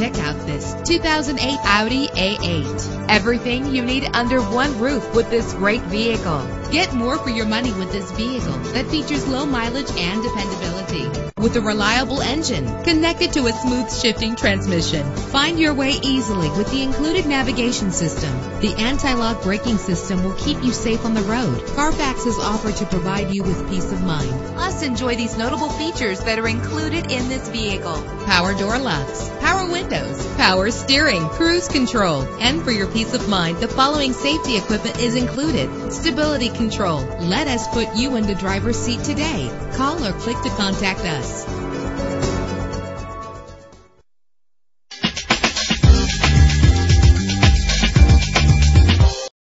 Check out this 2008 Audi A8. Everything you need under one roof with this great vehicle. Get more for your money with this vehicle that features low mileage and dependability. With a reliable engine connected to a smooth shifting transmission. Find your way easily with the included navigation system. The anti-lock braking system will keep you safe on the road. Carfax is offered to provide you with peace of mind. Plus, enjoy these notable features that are included in this vehicle. Power door locks, power windows, power steering, cruise control. And for your peace of mind, the following safety equipment is included. Stability control. Let us put you in the driver's seat today. Call or click to contact us.